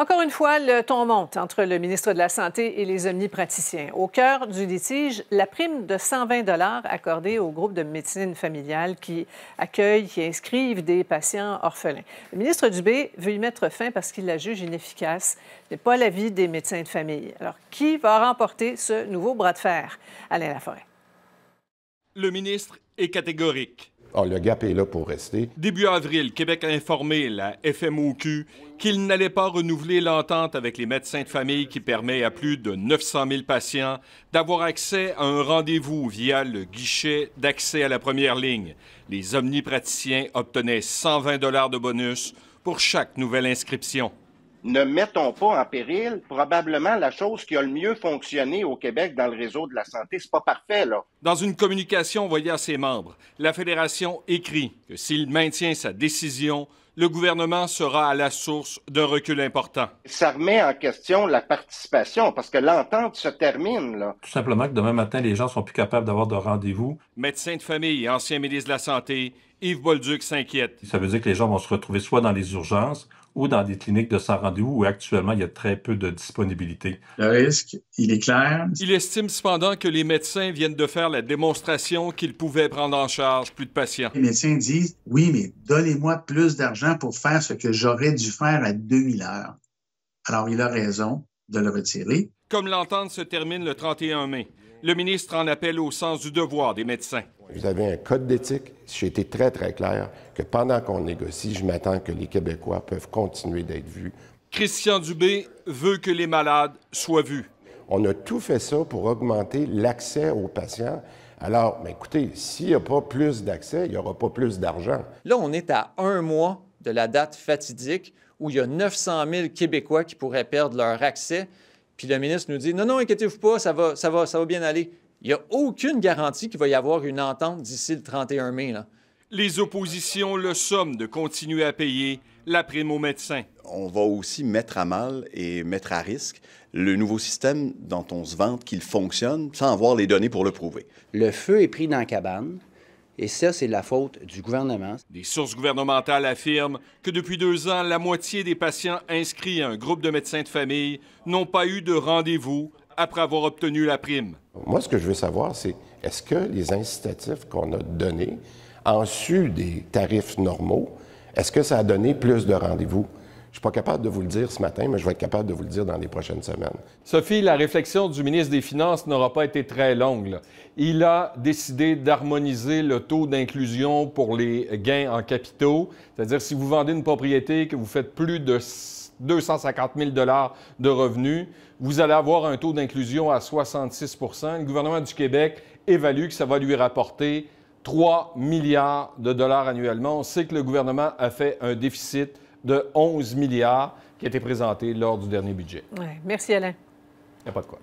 Encore une fois, le ton monte entre le ministre de la Santé et les omnipraticiens. Au cœur du litige, la prime de 120 accordée au groupe de médecine familiale qui accueille, qui inscrivent des patients orphelins. Le ministre Dubé veut y mettre fin parce qu'il la juge inefficace. Ce n'est pas l'avis des médecins de famille. Alors, qui va remporter ce nouveau bras de fer? Alain Laforêt. Le ministre est catégorique. Oh, le gap est là pour rester. Début avril, Québec a informé la FMOQ qu'il n'allait pas renouveler l'entente avec les médecins de famille qui permet à plus de 900 000 patients d'avoir accès à un rendez-vous via le guichet d'accès à la première ligne. Les omnipraticiens obtenaient 120 dollars de bonus pour chaque nouvelle inscription ne mettons pas en péril probablement la chose qui a le mieux fonctionné au Québec dans le réseau de la santé. C'est pas parfait, là. Dans une communication envoyée à ses membres, la Fédération écrit que s'il maintient sa décision, le gouvernement sera à la source d'un recul important. Ça remet en question la participation parce que l'entente se termine. Là. Tout simplement que demain matin, les gens sont plus capables d'avoir de rendez-vous. Médecin de famille et ancien ministre de la Santé, Yves Bolduc s'inquiète. Ça veut dire que les gens vont se retrouver soit dans les urgences ou dans des cliniques de sans rendez-vous où actuellement il y a très peu de disponibilité. Le risque, il est clair. Il estime cependant que les médecins viennent de faire la démonstration qu'ils pouvaient prendre en charge plus de patients. Les médecins disent oui, mais donnez-moi plus d'argent pour faire ce que j'aurais dû faire à 2000 heures. Alors il a raison de le retirer. Comme l'entente se termine le 31 mai, le ministre en appelle au sens du devoir des médecins. Vous avez un code d'éthique. J'ai été très, très clair que pendant qu'on négocie, je m'attends que les Québécois peuvent continuer d'être vus. Christian Dubé veut que les malades soient vus. On a tout fait ça pour augmenter l'accès aux patients. Alors, mais écoutez, s'il n'y a pas plus d'accès, il n'y aura pas plus d'argent. Là, on est à un mois de la date fatidique où il y a 900 000 Québécois qui pourraient perdre leur accès. Puis le ministre nous dit Non, non, inquiétez-vous pas, ça va, ça, va, ça va bien aller. Il n'y a aucune garantie qu'il va y avoir une entente d'ici le 31 mai. Les oppositions le somment de continuer à payer la prime aux médecins. On va aussi mettre à mal et mettre à risque le nouveau système dont on se vante qu'il fonctionne sans avoir les données pour le prouver. Le feu est pris dans la cabane. Et ça, c'est la faute du gouvernement. Des sources gouvernementales affirment que depuis deux ans, la moitié des patients inscrits à un groupe de médecins de famille n'ont pas eu de rendez-vous après avoir obtenu la prime. Moi, ce que je veux savoir, c'est est-ce que les incitatifs qu'on a donnés, en su des tarifs normaux, est-ce que ça a donné plus de rendez-vous? Je ne suis pas capable de vous le dire ce matin, mais je vais être capable de vous le dire dans les prochaines semaines. Sophie, la réflexion du ministre des Finances n'aura pas été très longue. Il a décidé d'harmoniser le taux d'inclusion pour les gains en capitaux. C'est-à-dire, si vous vendez une propriété, que vous faites plus de 250 000 de revenus, vous allez avoir un taux d'inclusion à 66% Le gouvernement du Québec évalue que ça va lui rapporter 3 milliards de dollars annuellement. On sait que le gouvernement a fait un déficit de 11 milliards qui a été présenté lors du dernier budget. merci Alain. Il n'y a pas de quoi.